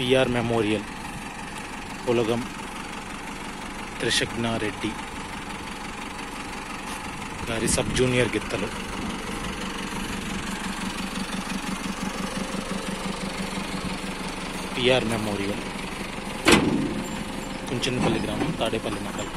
PR memorial Pulagam త్రిశగ్నారెడ్డి గారి sub junior గిత్తలు పిఆర్ మెమోరియల్ కుంచనపల్లి గ్రామం తాడేపల్లి మండలం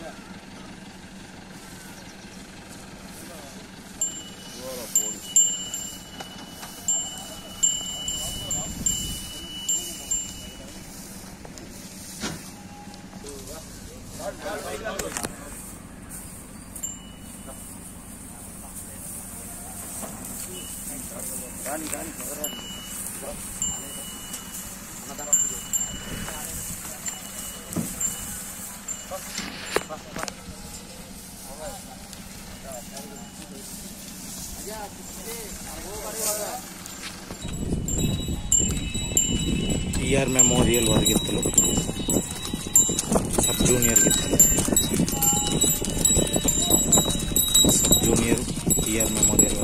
Yeah. टीआर मेमोरियल वर्ग sub junior gift Junior y Alma Moreno.